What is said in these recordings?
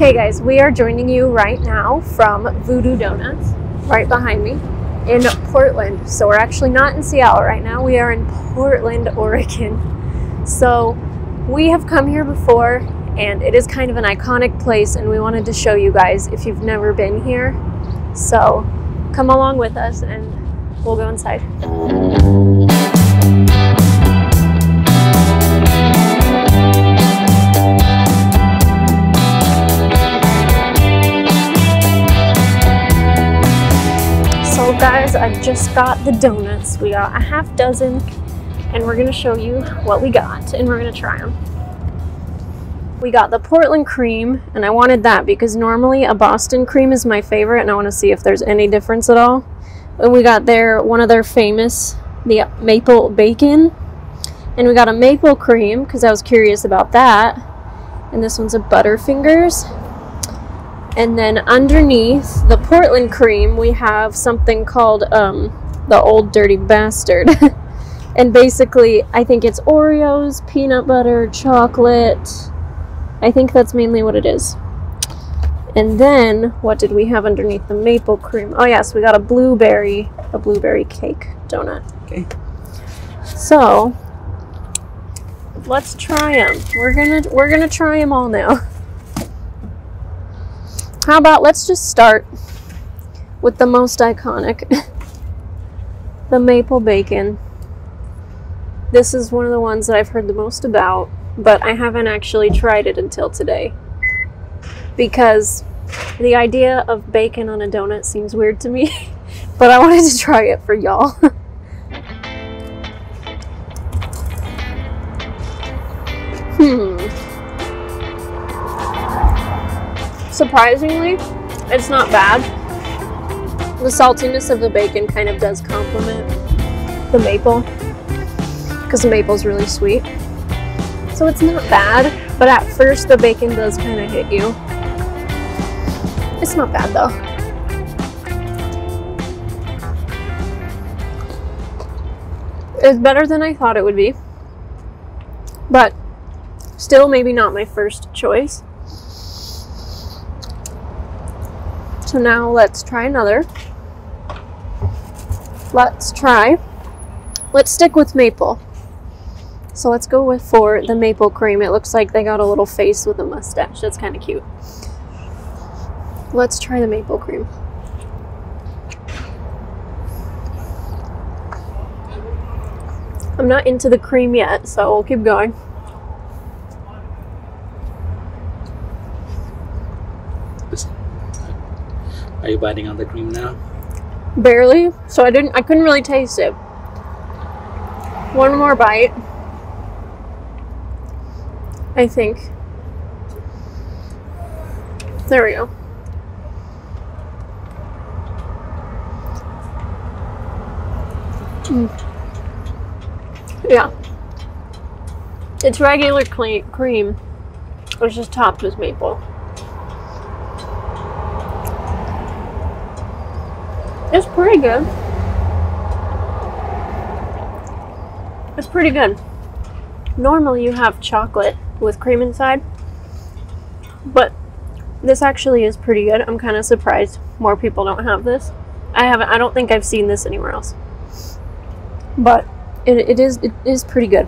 Hey guys, we are joining you right now from Voodoo Doughnuts, right behind me, in Portland. So we're actually not in Seattle right now, we are in Portland, Oregon. So we have come here before and it is kind of an iconic place and we wanted to show you guys if you've never been here. So come along with us and we'll go inside. Guys, I just got the donuts. We got a half dozen and we're gonna show you what we got and we're gonna try them. We got the Portland cream and I wanted that because normally a Boston cream is my favorite and I wanna see if there's any difference at all. And we got their, one of their famous, the maple bacon. And we got a maple cream because I was curious about that. And this one's a Butterfingers. And then underneath the Portland cream, we have something called um, the Old Dirty Bastard. and basically, I think it's Oreos, peanut butter, chocolate. I think that's mainly what it is. And then, what did we have underneath the maple cream? Oh yes, we got a blueberry, a blueberry cake donut. Okay. So, let's try them. We're gonna we're gonna try them all now. How about let's just start with the most iconic, the maple bacon. This is one of the ones that I've heard the most about, but I haven't actually tried it until today. Because the idea of bacon on a donut seems weird to me, but I wanted to try it for y'all. Surprisingly, it's not bad. The saltiness of the bacon kind of does complement the maple because the maple's really sweet. So it's not bad, but at first the bacon does kind of hit you. It's not bad though. It's better than I thought it would be, but still maybe not my first choice. So now let's try another. Let's try. Let's stick with maple. So let's go with for the maple cream. It looks like they got a little face with a mustache. That's kind of cute. Let's try the maple cream. I'm not into the cream yet, so we'll keep going. Are you biting on the cream now? Barely, so I didn't I couldn't really taste it. One more bite. I think. There we go. Mm. Yeah. It's regular cream. It's just topped with maple. It's pretty good. It's pretty good. Normally you have chocolate with cream inside, but this actually is pretty good. I'm kind of surprised more people don't have this. I haven't. I don't think I've seen this anywhere else, but it, it is it is pretty good.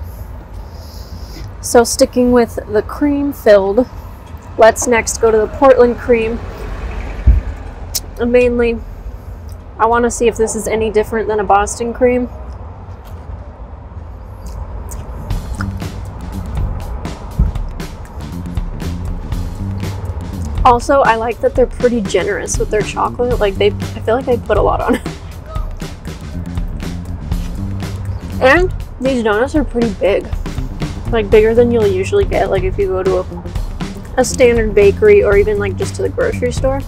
So sticking with the cream filled, let's next go to the Portland cream. Mainly I want to see if this is any different than a Boston cream. Also, I like that they're pretty generous with their chocolate. Like they, I feel like they put a lot on it. And these donuts are pretty big. Like bigger than you'll usually get like if you go to a, a standard bakery or even like just to the grocery store.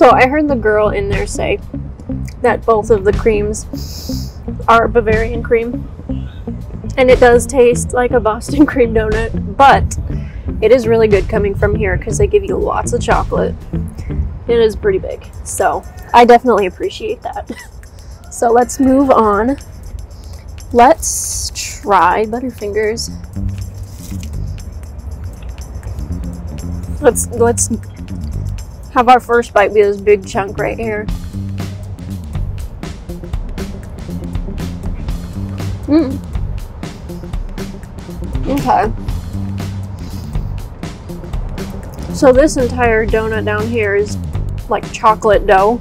So I heard the girl in there say that both of the creams are Bavarian cream. And it does taste like a Boston cream donut, but it is really good coming from here because they give you lots of chocolate. It is pretty big. So I definitely appreciate that. So let's move on. Let's try Butterfingers. Let's let's have our first bite be this big chunk right here. Mm. Okay. So this entire donut down here is like chocolate dough.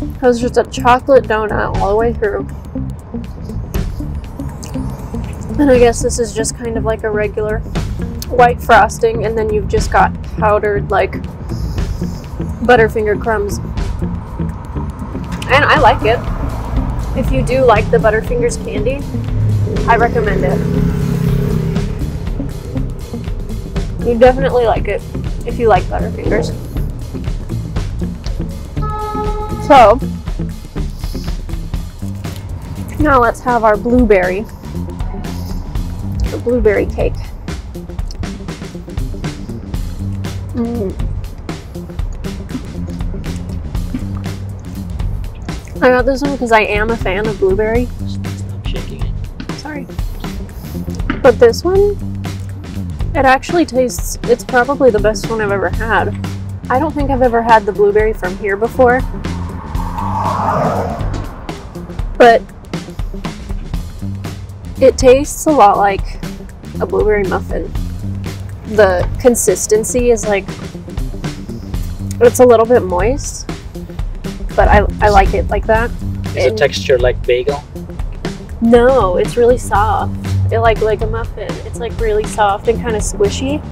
It was just a chocolate donut all the way through. And I guess this is just kind of like a regular white frosting, and then you've just got powdered like Butterfinger crumbs. And I like it. If you do like the Butterfingers candy, I recommend it. You definitely like it if you like Butterfingers. So, now let's have our blueberry, blueberry cake. Mm. I got this one because I am a fan of blueberry. Stop shaking it. Sorry. But this one, it actually tastes, it's probably the best one I've ever had. I don't think I've ever had the blueberry from here before. But it tastes a lot like a blueberry muffin. The consistency is like, it's a little bit moist, but I, I like it like that. Is the And- texture like bagel? no, it's really soft. It like like a muffin. It's like really soft and kind of squishy.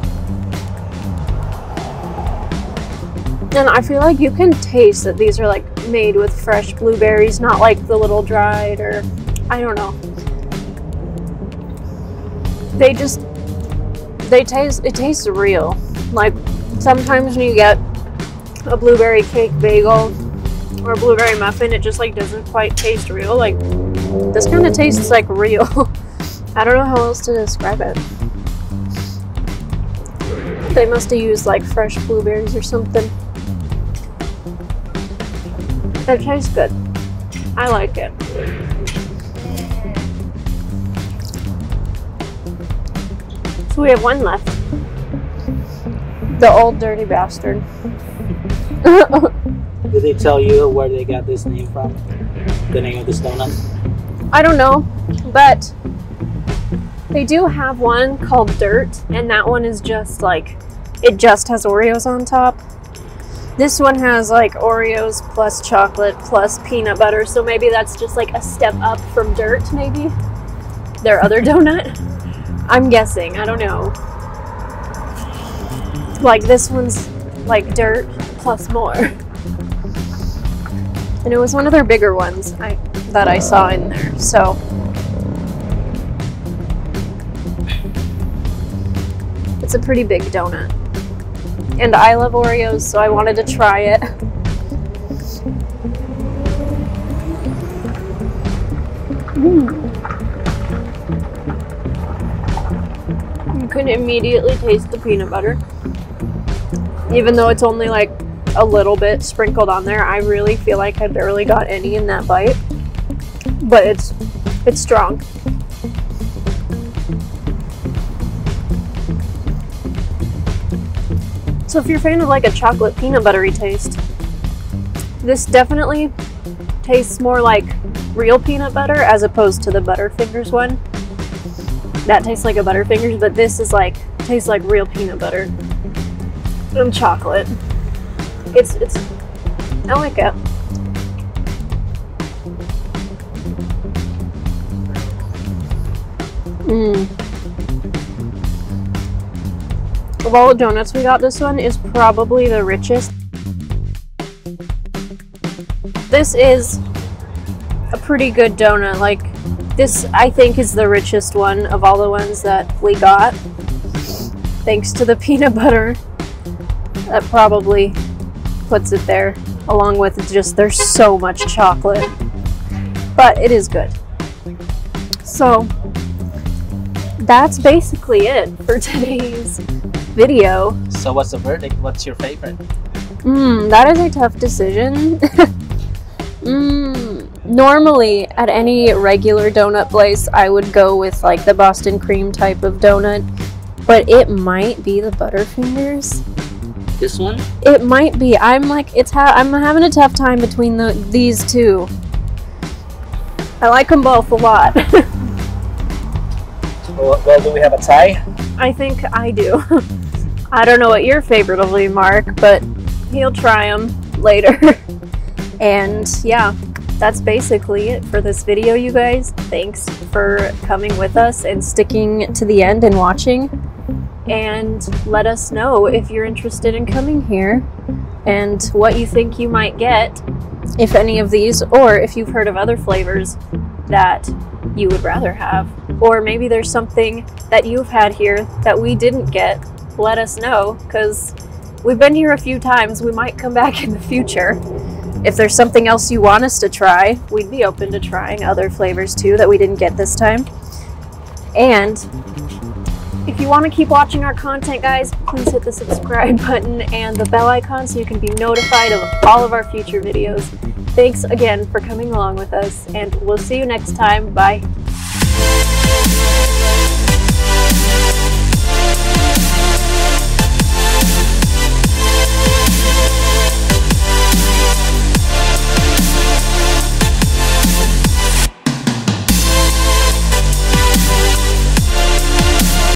And I feel like you can taste that these are like made with fresh blueberries, not like the little dried or I don't know. They just they taste it tastes real. Like sometimes when you get a blueberry cake bagel or a blueberry muffin, it just like doesn't quite taste real. Like this kind of tastes like real. I don't know how else to describe it. They must have used like fresh blueberries or something. It tastes good. I like it. So we have one left. The old dirty bastard. Did they tell you where they got this name from? The name of this donut? I don't know, but they do have one called Dirt, and that one is just like it just has Oreos on top. This one has like Oreos plus chocolate plus peanut butter, so maybe that's just like a step up from Dirt, maybe their other donut. I'm guessing, I don't know. Like this one's like Dirt plus more. And it was one of their bigger ones I, that I saw in there. So it's a pretty big donut. And I love Oreos, so I wanted to try it. Mm. Can immediately taste the peanut butter. Even though it's only like a little bit sprinkled on there. I really feel like I barely got any in that bite. But it's it's strong. So if you're a fan of like a chocolate peanut buttery taste, this definitely tastes more like real peanut butter as opposed to the Butterfingers one. That tastes like a Butterfingers, but this is like tastes like real peanut butter and chocolate. It's it's I like it. Mmm. Of all the donuts we got, this one is probably the richest. This is a pretty good donut. Like, this, I think, is the richest one of all the ones that we got. Thanks to the peanut butter. That probably puts it there, along with just there's so much chocolate. But it is good. So, that's basically it for today's video. So what's the verdict? What's your favorite? Mmm, that is a tough decision. Mmm, normally at any regular donut place, I would go with like the Boston cream type of donut, but it might be the Butterfingers. This one? It might be. I'm like, it's ha- I'm having a tough time between the these two. I like them both a lot. Well, well, do we have a tie? I think I do. I don't know what your favorite will be, Mark, but he'll try them later. and yeah, that's basically it for this video, you guys. Thanks for coming with us and sticking to the end and watching. And let us know if you're interested in coming here and what you think you might get, if any of these, or if you've heard of other flavors that you would rather have. Or maybe there's something that you've had here that we didn't get. Let us know, because we've been here a few times. We might come back in the future. If there's something else you want us to try, we'd be open to trying other flavors too that we didn't get this time. And if you want to keep watching our content, guys, please hit the subscribe button and the bell icon so you can be notified of all of our future videos. Thanks again for coming along with us, and we'll see you next time. Bye.